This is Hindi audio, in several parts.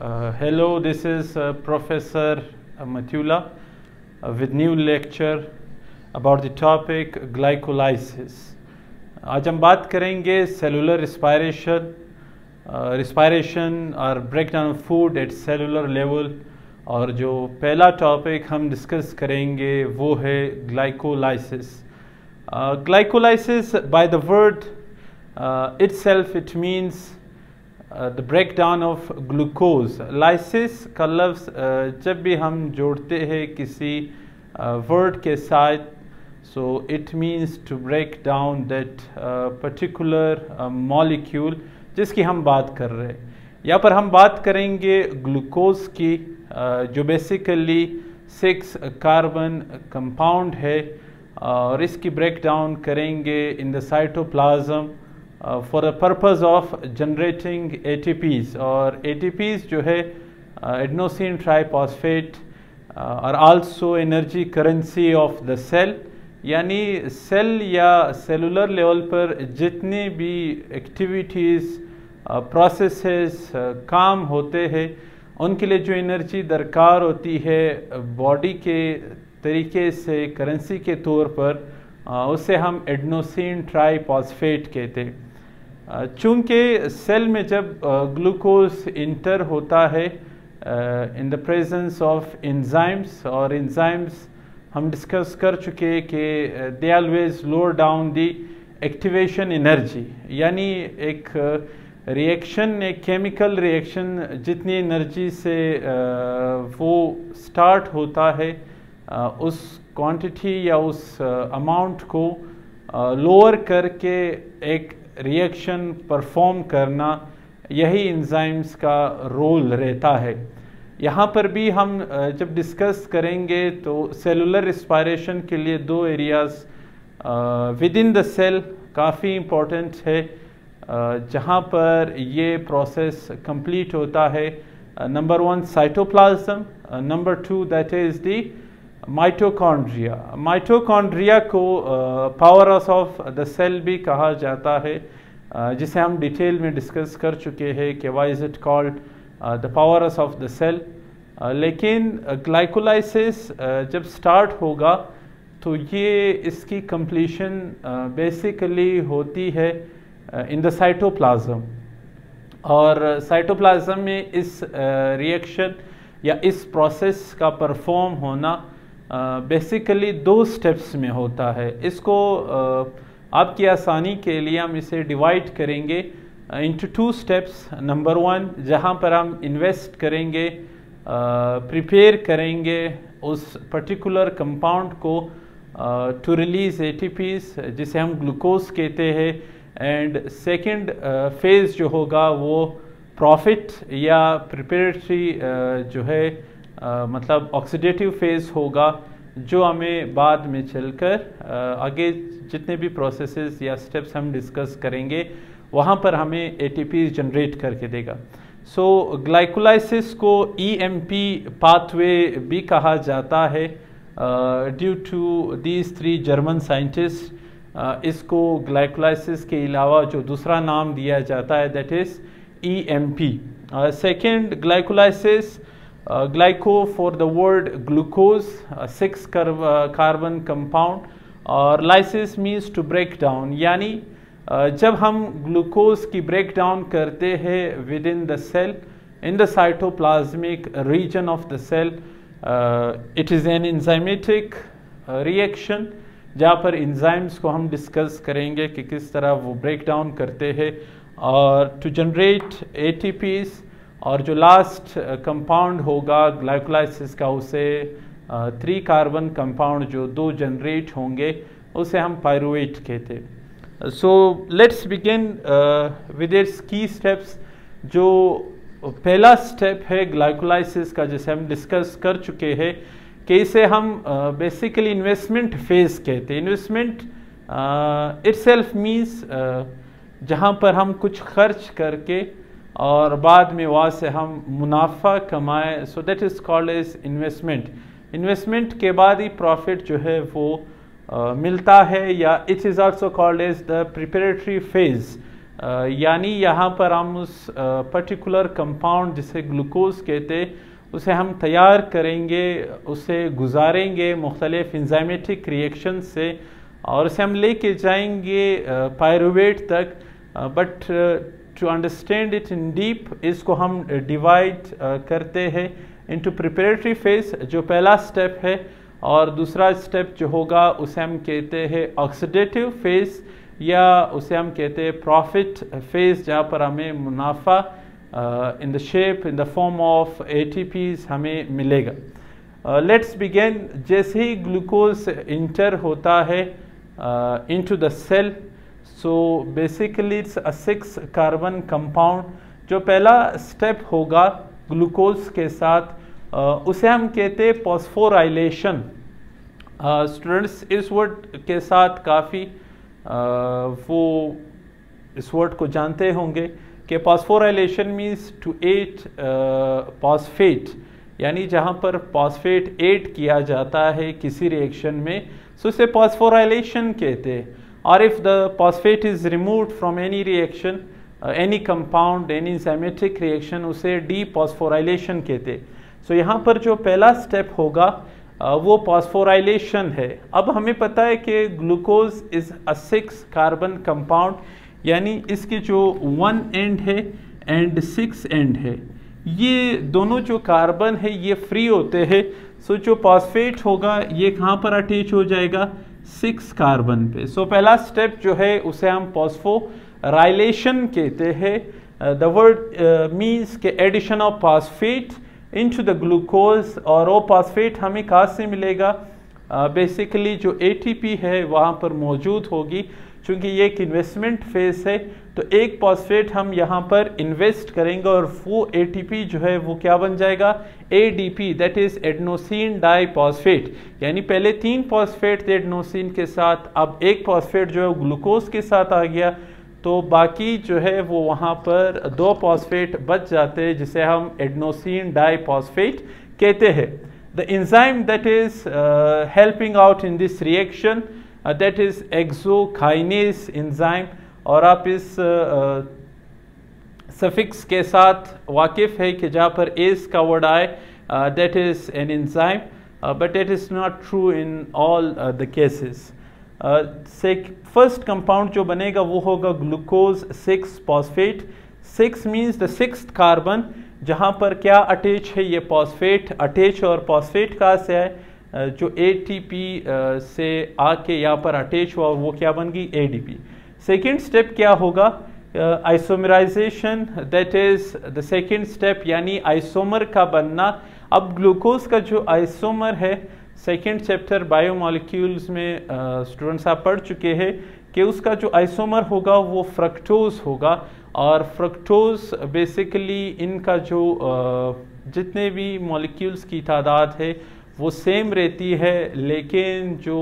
Uh, hello, this is uh, Professor Mathula uh, with new lecture about the topic glycolysis. आज हम बात करेंगे सेलुलर रिस्पायरेशन रिस्पायरेशन और break down of food at cellular level और जो पहला टॉपिक हम डिस्कस करेंगे वो है glycolysis glycolysis by the word itself it means the break down of glucose lysis का लफ्ज़ uh, जब भी हम जोड़ते हैं किसी वर्ड uh, के साथ so it means to break down that particular molecule जिसकी हम बात कर रहे हैं। यहाँ पर हम बात करेंगे ग्लूकोज की uh, जो बेसिकली सिक्स कार्बन कंपाउंड है और इसकी ब्रेक डाउन करेंगे in the cytoplasm the purpose of generating a और ए जो है एडनोसिन ट्राईपॉस्फेट और also energy currency of the cell यानी सेल या सेलुलर लेवल पर जितनी भी एक्टिविटीज़ प्रोसेसेस काम होते हैं, उनके लिए जो एनर्जी दरकार होती है बॉडी के तरीके से करेंसी के तौर पर उसे हम एडनोसिन ट्राईपॉस्फेट कहते हैं। चूँकि सेल में जब ग्लूकोज इंटर होता है in the presence of enzymes और इंजाइम्स हम डिस्कस कर चुके कि they always lower down the activation energy यानी एक रिएक्शन एक केमिकल रिएक्शन जितनी एनर्जी से वो स्टार्ट होता है उस क्वांटिटी या उस अमाउंट को लोअर करके एक रिएक्शन परफॉर्म करना, यही इंजाइम्स का रोल रहता है। यहाँ पर भी हम जब डिस्कस करेंगे तो सेलुलर रिस्पायरेशन के लिए दो areas within the cell काफ़ी इम्पोर्टेंट है जहाँ पर ये प्रोसेस कंप्लीट होता है। Number one cytoplasm number two that is the mitochondria mitochondria को powerhouse of the cell भी कहा जाता है uh, जिसे हम डिटेल में डिस्कस कर चुके हैं कि why is it called the powerhouse of the cell लेकिन ग्लाइकोलाइसिस uh, uh, जब स्टार्ट होगा तो ये इसकी कंप्लीशन बेसिकली होती है इन द साइटोप्लाज्म और साइटोप्लाज्म में इस रिएक्शन या इस प्रोसेस का परफॉर्म होना बेसिकली uh, दो स्टेप्स में होता है। इसको uh, आपकी आसानी के लिए हम इसे डिवाइड करेंगे into two steps number one जहाँ पर हम इन्वेस्ट करेंगे प्रिपेयर uh, करेंगे उस पर्टिकुलर कंपाउंड को टू रिलीज़ ए जिसे हम ग्लूकोज कहते हैं। एंड सेकंड फ़ेज़ जो होगा वो प्रॉफिट या प्रिपेरेटरी जो है आ, मतलब ऑक्सीडेटिव फ़ेज़ होगा जो हमें बाद में चलकर आगे जितने भी प्रोसेसेस या स्टेप्स हम डिस्कस करेंगे वहाँ पर हमें एटीपी जनरेट करके देगा। सो so, ग्लाइकोलाइसिस को ई एम पी पाथवे भी कहा जाता है due to these three German scientist इसको ग्लाइकोलाइसिस के अलावा जो दूसरा नाम दिया जाता है that is E M P second glycolysis glyco for the word glucose six carbon compound और lysis means to break down यानी uh, जब हम ग्लूकोज की ब्रेक डाउन करते हैं within the cell in the cytoplasmic region of the cell it is an enzymatic reaction जहाँ पर इंजाइम्स को हम डिस्कस करेंगे कि किस तरह वो ब्रेक डाउन करते हैं. और टू जनरेट ए और जो लास्ट कंपाउंड uh, होगा ग्लाइकोलाइसिस का उसे थ्री कार्बन कंपाउंड जो दो जनरेट होंगे उसे हम पायरुवेट कहते so let's begin with its key steps जो पहला स्टेप है ग्लाइकोलाइसिस का जिसे हम डिस्कस कर चुके हैं कि इसे हम बेसिकली इन्वेस्टमेंट फ़ेज़ कहते हैं। इन्वेस्टमेंट इट सेल्फ मीन्स जहाँ पर हम कुछ खर्च करके और बाद में वहाँ से हम मुनाफा कमाए। So that is called as investment investment के बाद ही प्रॉफिट जो है वो uh, मिलता है या it is also called as the preparatory phase यानी यहाँ पर हम उस पर्टिकुलर कंपाउंड जिसे ग्लूकोज कहते उसे हम तैयार करेंगे उसे गुजारेंगे मुख्तलिफ़ इंजामेटिक रिएक्शन से और उसे हम लेके जाएँगे पायरुवेट तक। But to understand it in deep इसको हम डिवाइड करते हैं इनटू प्रिपरेटरी फ़ेज़ जो पहला स्टेप है और दूसरा स्टेप जो होगा उसे हम कहते हैं ऑक्सीडेटिव फ़ेज़ या उसे हम कहते हैं प्रॉफिट फ़ेज़ जहाँ पर हमें मुनाफा in the shape in the form of a हमें मिलेगा। लेट्स uh, बिगेन जैसे ही ग्लूकोज इंटर होता है into the cell so basically it's a six carbon compound जो पहला स्टेप होगा ग्लूकोज के साथ uh, उसे हम कहते हैं पॉस्फोराइलेशन स्टूडेंट्स इस वर्ड के साथ काफ़ी वो इस वर्ड को जानते होंगे कि phosphorylation means to add phosphate यानी जहाँ पर पॉस्फेट एट किया जाता है किसी रिएक्शन में सो उसे पॉस्फोराइलेशन कहते हैं। और if the phosphate is removed from any reaction any compound any symmetric reaction उसे डी पॉस्फोराइलेशन कहते हैं। So, यहाँ पर जो पहला स्टेप होगा uh, वो पॉस्फोराइलेशन है। अब हमें पता है कि glucose is a six carbon compound यानी इसके जो वन एंड है एंड सिक्स एंड है। ये दोनों जो कार्बन है ये फ्री होते हैं। सो जो पॉस्फेट होगा ये कहाँ पर अटैच हो जाएगा? सिक्स कार्बन पे। सो so, पहला स्टेप जो है उसे हम पॉस्फो राइलेशन कहते हैं। द वर्ड मीन्स के addition of phosphate into the glucose और ओ पासफेट हमें कहाँ से मिलेगा? बेसिकली uh, जो एटीपी है वहाँ पर मौजूद होगी। चूँकि ये एक इन्वेस्टमेंट फ़ेज़ है तो एक पॉस्फेट हम यहाँ पर इन्वेस्ट करेंगे और वो एटीपी जो है वो क्या बन जाएगा? ADP that is adenosine diphosphate यानी पहले तीन पॉस्फेट थे एडनोसिन के साथ अब एक पॉस्फेट जो है ग्लूकोज के साथ आ गया। तो बाकी जो है वो वहाँ पर दो पॉस्फेट बच जाते हैं जिसे हम एडनोसिन डाई पॉस्फेट कहते हैं। The enzyme that is helping out in this reaction that is hexokinase enzyme और आप इस सफिक्स uh, के साथ वाकिफ है कि जहाँ पर एस का वर्ड आए that is an enzyme but it is not true in all the cases first compound जो बनेगा वो होगा glucose six phosphate six means the six carbon जहाँ पर क्या अटैच है ये पॉस्फेट अटैच और पॉस्फेट कहाँ से आए? जो एटीपी से आके यहाँ पर अटैच हुआ वो क्या बन गई? A D P second step क्या होगा? Isomerisation that is the second step यानी आइसोमर का बनना। अब ग्लूकोज का जो आइसोमर है सेकेंड चैप्टर बायोमोलिक्यूल्स में स्टूडेंट्स uh, आप पढ़ चुके हैं कि उसका जो आइसोमर होगा वो फ्रक्टोज होगा। और फ्रक्टोज बेसिकली इनका जो जितने भी मॉलिक्यूल्स की तादाद है, वो सेम रहती है, लेकिन जो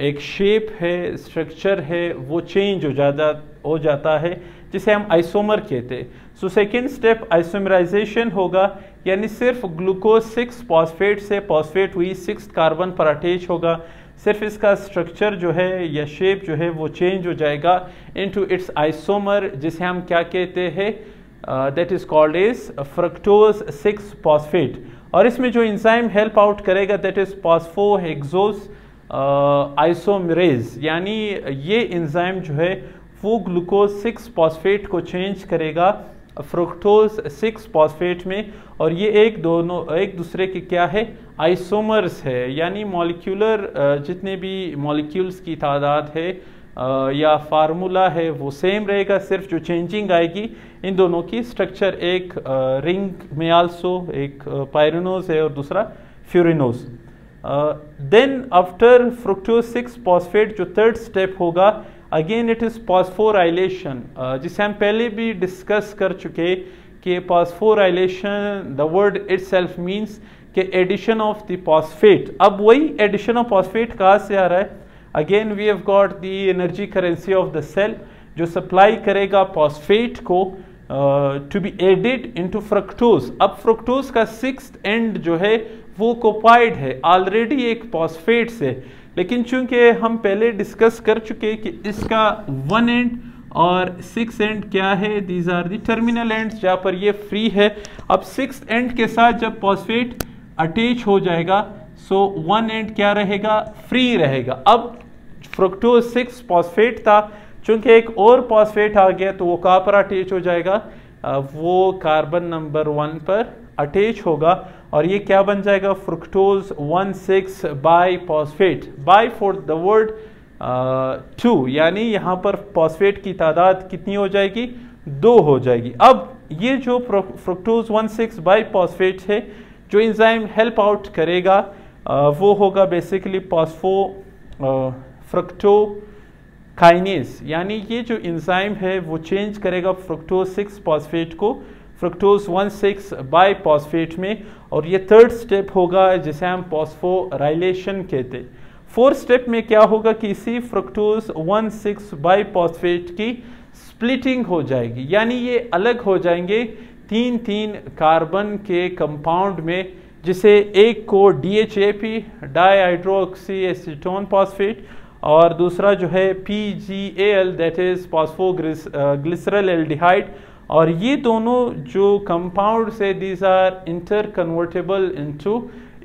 एक शेप है स्ट्रक्चर है, वो चेंज हो जाता हो जाता है, जिसे हम आइसोमर कहते हैं। सो सेकेंड स्टेप आइसोमराइजेशन होगा, यानी सिर्फ़ ग्लूकोज सिक्स पॉस्फेट से पॉस्फेट हुई सिक्स कार्बन पर अटैच होगा। सिर्फ़ इसका स्ट्रक्चर जो है या शेप जो है वो चेंज हो जाएगा इनटू इट्स आइसोमर जिसे हम क्या कहते हैं? That is called is fructose six phosphate और इसमें जो इंजाइम हेल्प आउट करेगा दैट इज़ पॉस्फोहेक्सोज आइसोमरेज यानी ये इंजाइम जो है, वो ग्लूकोज सिक्स पॉस्फेट को चेंज करेगा फ्रुक्टोज सिक्स पॉस्फेट में। और ये एक दोनों, एक दूसरे के क्या है? आइसोमर्स है, यानी मॉलिक्यूलर जितने भी मॉलिक्यूल्स की तादाद है या फार्मूला है, वो सेम रहेगा, सिर्फ़ जो चेंजिंग आएगी, इन दोनों की स्ट्रक्चर एक रिंग में आल्सो एक पायरिनोज है और दूसरा furanose then after fructose six phosphate जो थर्ड स्टेप होगा अगेन इट इज़ पॉस्फोराइलेशन जिसे हम पहले भी डिस्कस कर चुके कि phosphorylation the word itself means के एडिशन ऑफ़ द पॉस्फेट अब वही एडिशन ऑफ़ पॉस्फेट कहाँ से आ रहा है? Again we have got the energy currency of the cell जो सप्लाई करेगा पॉस्फेट को to be added into fructose अब फ्रक्टोज का सिक्स एंड जो है, वो कोपाइड है ऑलरेडी एक पॉस्फेट से. लेकिन चूँकि हम पहले डिस्कस कर चुके कि इसका वन एंड और सिक्स एंड क्या है these are the terminal ends जहाँ पर ये फ्री है. अब सिक्स एंड के साथ जब पॉस्फेट अटैच हो जाएगा सो वन एंड क्या रहेगा? फ्री रहेगा। अब फ्रुक्टोज सिक्स पॉस्फेट था, चूँकि एक और पॉस्फेट आ गया तो वो कहाँ पर अटैच हो जाएगा? वो कार्बन नंबर वन पर अटैच होगा, और ये क्या बन जाएगा? Fructose one six bi phosphate bi for the word two यानी यहाँ पर पॉस्फेट की तादाद कितनी हो जाएगी? दो हो जाएगी। अब ये जो fructose one six bi phosphate है जो इंजाइम हेल्प आउट करेगा uh, वो होगा बेसिकली पॉस्फो फ्रुक्टो काइनेस यानी ये जो इंजाइम है वो चेंज करेगा फ्रुक्टोज सिक्स पॉस्फेट को fructose one six bi phosphate में और ये थर्ड स्टेप होगा जिसे हम पॉस्फोराइलेशन कहते फोर्थ स्टेप में क्या होगा कि इसी fructose one six bi phosphate की स्प्लिटिंग हो जाएगी। यानी ये अलग हो जाएँगे तीन तीन कार्बन के कंपाउंड में, जिसे एक को D H A P dihydroxy acetone और दूसरा जो है P G A L that is phospho glyceraldehyde और ये दोनों जो कंपाउंड से these are interconvertible into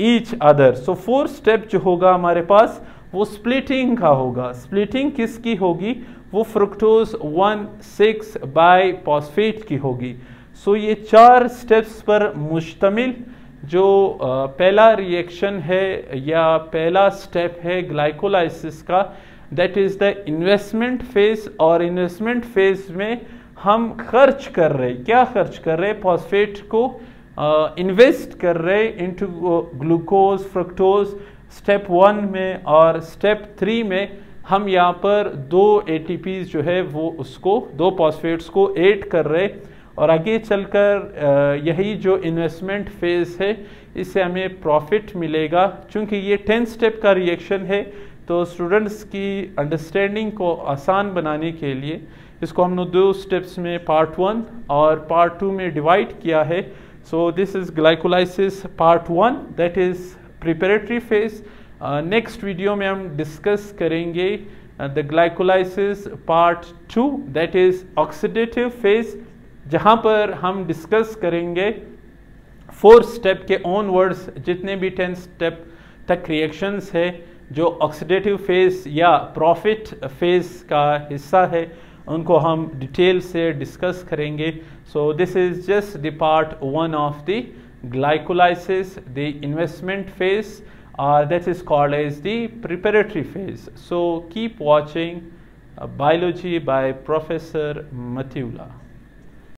each other so fourth step जो होगा हमारे पास, वो स्प्लिटिंग का होगा। स्प्लिटिंग किसकी होगी? वो fructose one six bi phosphate की होगी। सो ये चार स्टेप्स पर मुश्तमिल जो पहला रिएक्शन है या पहला स्टेप है ग्लाइकोलाइसिस का that is the investment phase और इन्वेस्टमेंट फ़ेज़ में हम खर्च कर रहे क्या खर्च कर रहे फॉस्फेट को इन्वेस्ट uh, कर रहे into glucose fructose step one में और स्टेप थ्री में हम यहाँ पर दो ए जो है वो उसको दो फॉस्फेट्स को ऐड कर रहे और आगे चलकर यही जो इन्वेस्टमेंट फ़ेज़ है, इससे हमें प्रॉफिट मिलेगा। क्योंकि ये टेन स्टेप का रिएक्शन है तो स्टूडेंट्स की अंडरस्टैंडिंग को आसान बनाने के लिए इसको हमने दो स्टेप्स में पार्ट वन और पार्ट टू में डिवाइड किया है। So this is glycolysis part one that is preparatory phase next video में हम डिस्कस करेंगे the glycolysis part two that is oxidative phase जहाँ पर हम डिस्कस करेंगे फोर स्टेप के ऑन वर्ड्स जितने भी टेन स्टेप तक रिएक्शंस है, जो ऑक्सीडेटिव फ़ेज़ या प्रॉफिट फ़ेज़ का हिस्सा है, उनको हम डिटेल से डिस्कस करेंगे। So this is just the part one of the glycolysis the investment phase और this is called as the preparatory phase so keep watching biology by professor मथ्यूला